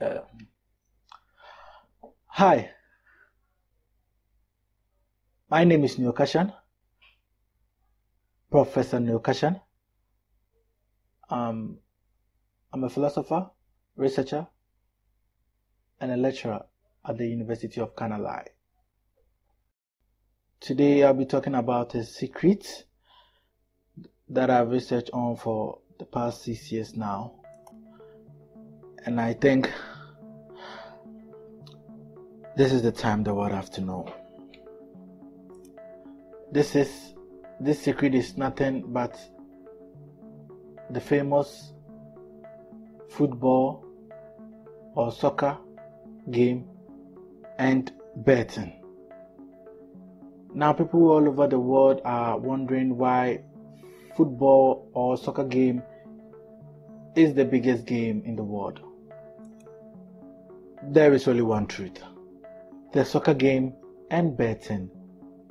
Uh, hi, my name is Neokashan, Professor Neokashan. Um, I'm a philosopher, researcher, and a lecturer at the University of Canalai. Today I'll be talking about a secret that I've researched on for the past six years now. And I think this is the time the world have to know. This is this secret is nothing but the famous football or soccer game and betting. Now, people all over the world are wondering why football or soccer game is the biggest game in the world. There is only one truth the soccer game and betting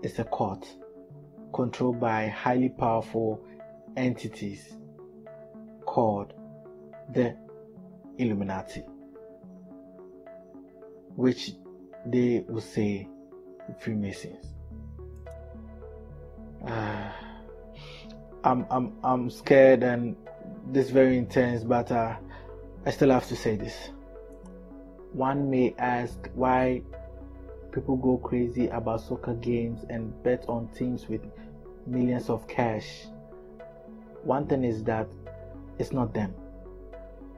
is a cult controlled by highly powerful entities called the Illuminati, which they would say Freemasons. Uh, I'm, I'm, I'm scared and this very intense, but uh, I still have to say this. One may ask why people go crazy about soccer games and bet on teams with millions of cash. One thing is that it's not them,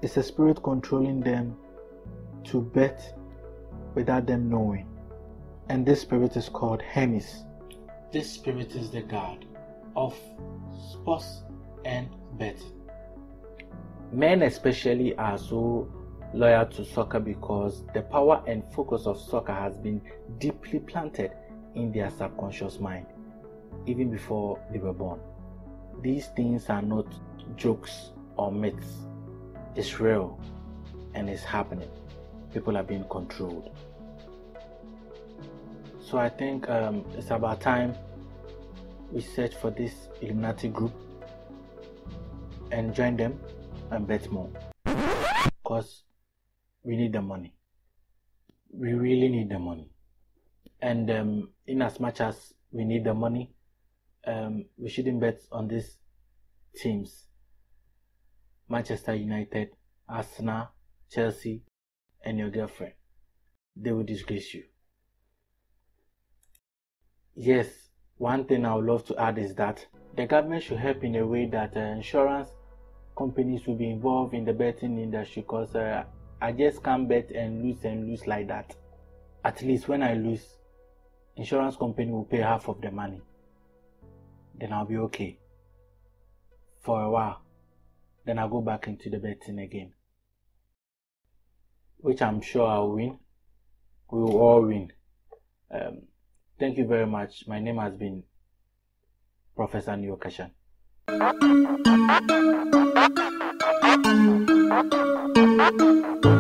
it's a spirit controlling them to bet without them knowing. And this spirit is called Hermes. This spirit is the god of sports and betting. Men, especially, are so loyal to soccer because the power and focus of soccer has been deeply planted in their subconscious mind even before they were born. These things are not jokes or myths, it's real and it's happening. People are being controlled. So I think um, it's about time we search for this Illuminati group and join them and bet more. Because we need the money. We really need the money. And um, in as much as we need the money, um, we shouldn't bet on these teams Manchester United, Arsenal, Chelsea, and your girlfriend. They will disgrace you. Yes, one thing I would love to add is that the government should help in a way that uh, insurance companies will be involved in the betting industry because uh, I just can't bet and lose and lose like that. At least when I lose, insurance company will pay half of the money. Then I'll be okay for a while. Then I'll go back into the betting again, which I'm sure I'll win. We will all win. Um, Thank you very much. My name has been Professor Neokashan. Kashan. Thank you.